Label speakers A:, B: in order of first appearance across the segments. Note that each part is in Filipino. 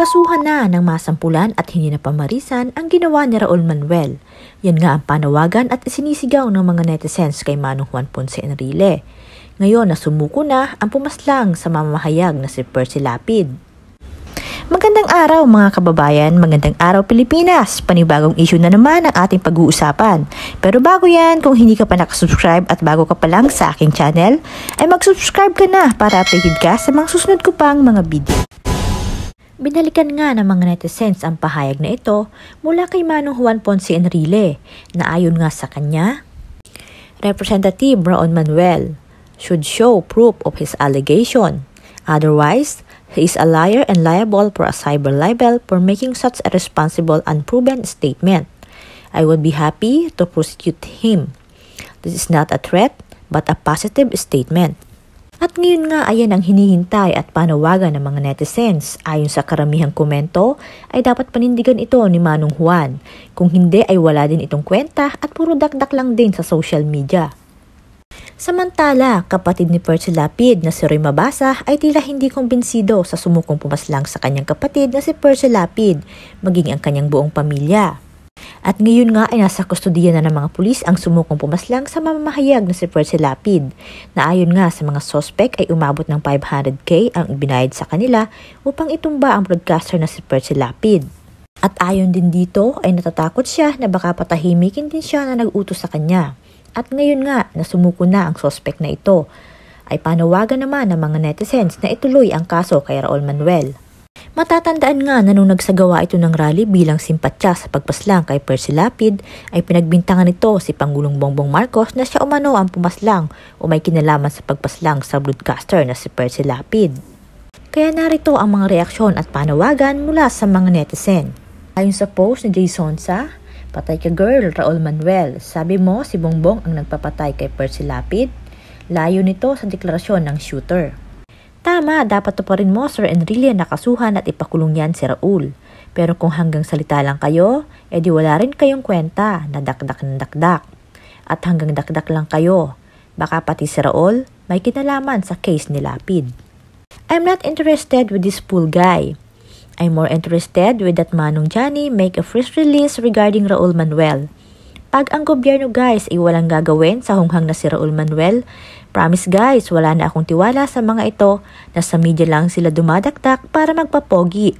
A: Kasuhan na ng masampulan at hindi na pamarisan ang ginawa ni Raul Manuel. Yan nga ang panawagan at isinisigaw ng mga netizens kay Manong Juan Ponce Enrile. Ngayon na sumuko na ang pumaslang sa mamahayag na si Percy Lapid. Magandang araw mga kababayan, magandang araw Pilipinas. Panibagong issue na naman ang ating pag-uusapan. Pero bago yan, kung hindi ka pa nakasubscribe at bago ka pa lang sa aking channel, ay mag-subscribe ka na para updated ka sa mga susunod ko pang mga video. Binalikan nga ng mga netizens ang pahayag na ito mula kay Manong Juan Ponce Enrile na ayon nga sa kanya, Representative Raon Manuel should show proof of his allegation. Otherwise, he is a liar and liable for a cyber libel for making such a responsible unproven statement. I would be happy to prosecute him. This is not a threat, but a positive statement. At ngayon nga ayan ang hinihintay at panawagan ng mga netizens. Ayon sa karamihang komento, ay dapat panindigan ito ni Manong Juan. Kung hindi ay wala din itong kwenta at puro dakdak lang din sa social media. Samantala, kapatid ni Percy Lapid na si Roy Mabasa ay tila hindi kumbinsido sa sumukong pumaslang sa kanyang kapatid na si Percy Lapid, maging ang kanyang buong pamilya. At ngayon nga ay nasa kustodiya na ng mga pulis ang sumukong pumaslang sa mamamahayag na si Percy Lapid na ayon nga sa mga sospek ay umabot ng 500k ang ibinayad sa kanila upang itumba ang broadcaster na si Percy Lapid. At ayon din dito ay natatakot siya na baka patahimikin din siya na nag-utos sa kanya. At ngayon nga na sumuko na ang sospek na ito ay panawagan naman ng mga netizens na ituloy ang kaso kay Raul Manuel. Matatandaan nga na nung nagsagawa ito ng rally bilang simpatya sa pagpaslang kay Percy Lapid ay pinagbintangan nito si Pangulong Bongbong Marcos na siya umano ang pumaslang o may kinalaman sa pagpaslang sa broadcaster na si Percy Lapid. Kaya narito ang mga reaksyon at panawagan mula sa mga netizen. Ayon sa post ni Jay Sonsa, Patay ka girl, Raul Manuel. Sabi mo si Bongbong ang nagpapatay kay Percy Lapid? Layo nito sa deklarasyon ng shooter. Tama, dapat to pa rin mo Sir Enrile nakasuhan at ipakulong yan si Raul. Pero kung hanggang salita lang kayo, edi wala rin kayong kwenta na dakdak ng dakdak. At hanggang dakdak lang kayo, baka pati si Raul may kinalaman sa case ni Lapid. I'm not interested with this fool guy. I'm more interested with that Manong Johnny make a fresh release regarding Raul Manuel. Pag ang gobyerno guys ay walang gagawin sa hunghang na si Raul Manuel, promise guys, wala na akong tiwala sa mga ito na sa media lang sila dumadaktak para magpapogi.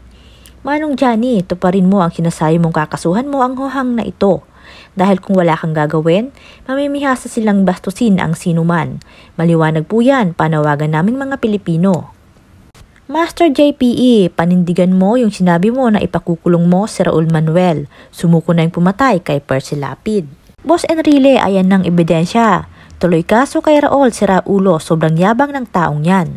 A: Manong Johnny, tuparin mo ang sinasabi mong kakasuhan mo ang huhang na ito. Dahil kung wala kang gagawin, mamimihasa silang bastusin ang sinuman. Maliwanag po yan, panawagan naming mga Pilipino. Master JPE, panindigan mo yung sinabi mo na ipakukulong mo si Raul Manuel. Sumuko na yung pumatay kay Percy Lapid. Boss Enrile, ayan ng ebidensya. Tuloy kaso kay Raul si Raulo, sobrang yabang ng taong yan.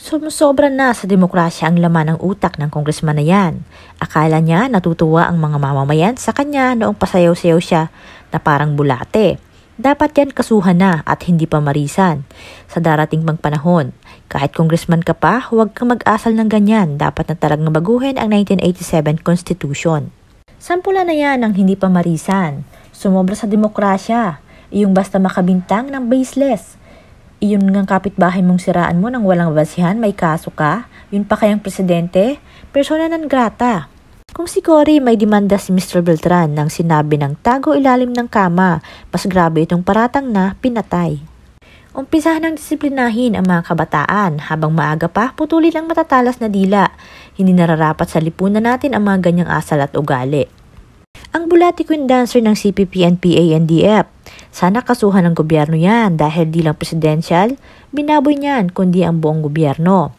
A: Sumusobra na sa demokrasya ang laman ng utak ng kongresman na yan. Akala niya natutuwa ang mga mamamayan sa kanya noong pasayaw-sayaw siya na parang bulate. Dapat yan kasuhan na at hindi pa marisan. Sa darating pang panahon, kahit congressman ka pa, huwag kang mag-asal ng ganyan. Dapat na talagang baguhin ang 1987 Constitution. Sampula na yan ang hindi pa marisan. Sumobra sa demokrasya. Iyong basta makabintang ng baseless. Iyon ng kapitbahay mong siraan mo nang walang basihan, may kaso ka. Yun pa kayang presidente? Persona non grata. Kung si Cory may demanda si Mr. Beltran nang sinabi ng tago ilalim ng kama, mas grabe itong paratang na pinatay. Umpisahan ng disiplinahin ang mga kabataan habang maaga pa putulin ang matatalas na dila. Hindi nararapat sa lipunan natin ang mga ganyang asal at ugali. Ang bulati queen dancer ng CPP and PANDF. Sana kasuhan ng gobyerno yan dahil di lang presidential, binaboy niyan kundi ang buong gobyerno.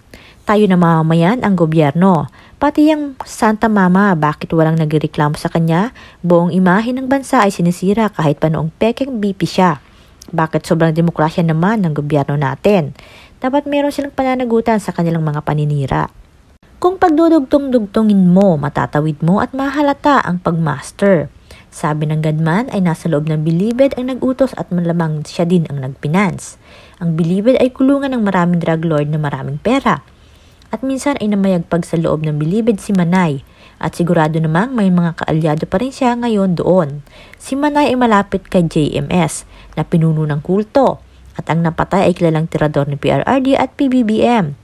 A: Tayo na mamamayan ang gobyerno. Pati yung Santa Mama, bakit walang nagreklamo sa kanya? Buong imahe ng bansa ay sinisira kahit pa noong pekeng BP siya. Bakit sobrang demokrasya naman ng gobyerno natin? Dapat meron silang pananagutan sa kanilang mga paninira. Kung pagdudugtong-dugtongin mo, matatawid mo at mahalata ang pagmaster. Sabi ng gadman ay nasa loob ng bilibid ang nagutos at malamang siya din ang nagpinance. Ang bilibid ay kulungan ng maraming drug lord na maraming pera. At minsan ay namayagpag sa loob ng bilibid si Manay at sigurado namang may mga kaalyado pa rin siya ngayon doon. Si Manay ay malapit kay JMS na pinuno ng kulto at ang napatay ay kilalang tirador ni PRRD at PBBM.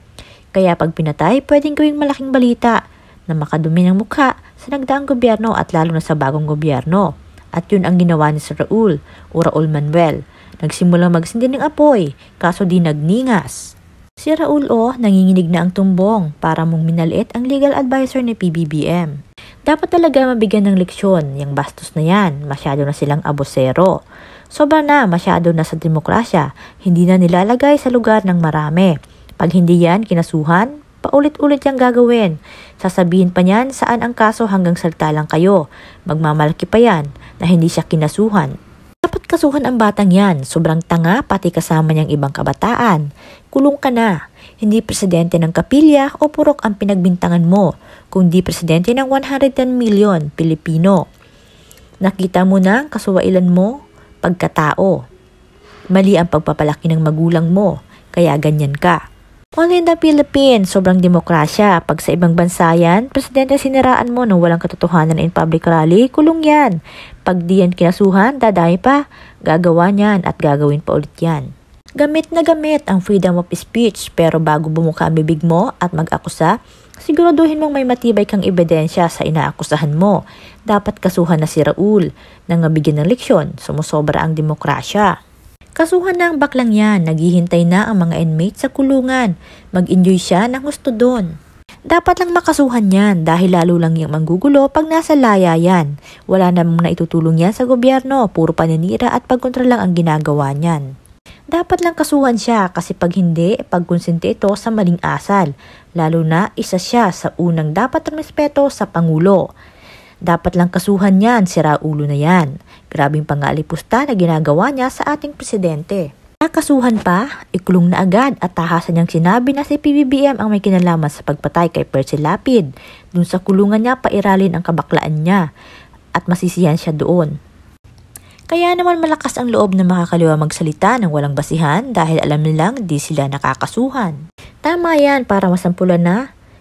A: Kaya pag pinatay, pwedeng gawing malaking balita na makadumi ng mukha sa nagdaang gobyerno at lalo na sa bagong gobyerno. At yun ang ginawa ni Sir Raul o Raul Manuel. Nagsimulang magsindi ng apoy, kaso di nagningas. Si Raul o nanginginig na ang tumbong para mong minaliit ang legal advisor ni PBBM. Dapat talaga mabigyan ng leksyon, yung bastos na yan, masyado na silang abosero. Sobra na, masyado na sa demokrasya, hindi na nilalagay sa lugar ng marami. Pag hindi yan kinasuhan, paulit-ulit yang gagawin. Sasabihin pa niyan saan ang kaso hanggang salta lang kayo. Magmamalaki pa yan na hindi siya kinasuhan. Dapat kasuhan ang batang yan. Sobrang tanga pati kasama niyang ibang kabataan. Kulong ka na. Hindi presidente ng kapilya o purok ang pinagbintangan mo, kundi presidente ng 110 million Pilipino. Nakita mo na ang kasuwailan mo, pagkatao. Mali ang pagpapalaki ng magulang mo, kaya ganyan ka. Only in the Philippines, sobrang demokrasya. Pag sa ibang bansa yan, presidente siniraan mo nang walang katotohanan in public rally, kulong yan. Pag di yan kinasuhan, daday pa. Gagawa niyan at gagawin pa ulit yan. Gamit na gamit ang freedom of speech pero bago bumuka ang bibig mo at mag-akusa, siguraduhin mong may matibay kang ebidensya sa inaakusahan mo. Dapat kasuhan na si Raul nang mabigyan ng leksyon, sumusobra ang demokrasya. Kasuhan na ang baklang yan, naghihintay na ang mga inmates sa kulungan. Mag-enjoy siya ng gusto doon. Dapat lang makasuhan yan dahil lalo lang yung manggugulo pag nasa laya yan. Wala namang naitutulong yan sa gobyerno, puro paninira at pagkontra lang ang ginagawa niyan. Dapat lang kasuhan siya kasi pag hindi, pagkonsente ito sa maling asal. Lalo na isa siya sa unang dapat respeto sa Pangulo. Dapat lang kasuhan yan, sira ulo na yan. Grabing pangalipusta na ginagawa niya sa ating presidente. Nakasuhan pa, ikulong na agad at tahasan niyang sinabi na si PBBM ang may kinalaman sa pagpatay kay Percy Lapid. Dun sa kulungan niya, pairalin ang kabaklaan niya at masisiyan siya doon. Kaya naman malakas ang loob na makakaliwa magsalita ng walang basihan dahil alam nilang di sila nakakasuhan. Tama yan para masampulan na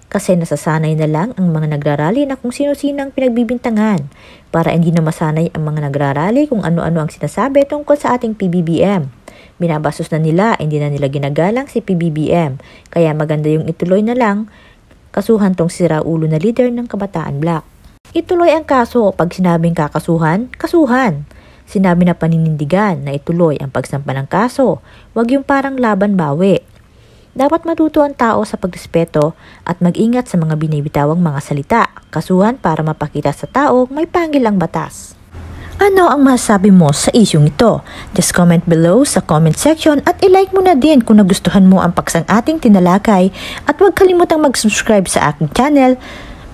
A: kasi nasasanay na lang ang mga nagrarally na kung sino-sino ang pinagbibintangan para hindi na masanay ang mga nagrarally kung ano-ano ang sinasabi tungkol sa ating PBBM. Binabastos na nila, hindi na nila ginagalang si PBBM, kaya maganda yung ituloy na lang kasuhan tong sira ulo na leader ng Kabataan Black. Ituloy ang kaso pag sinabing kakasuhan, kasuhan. Sinabi na paninindigan na ituloy ang pagsampa ng kaso, wag yung parang laban bawi. Dapat matuto ang tao sa pagrespeto at mag-ingat sa mga binibitawang mga salita, kasuhan para mapakita sa tao may panggil ang batas. Ano ang masasabi mo sa isyong ito? Just comment below sa comment section at ilike mo na din kung nagustuhan mo ang paksang ating tinalakay at huwag kalimutang mag-subscribe sa aking channel.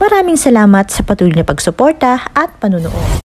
A: Maraming salamat sa patuloy na pagsuporta at panunood.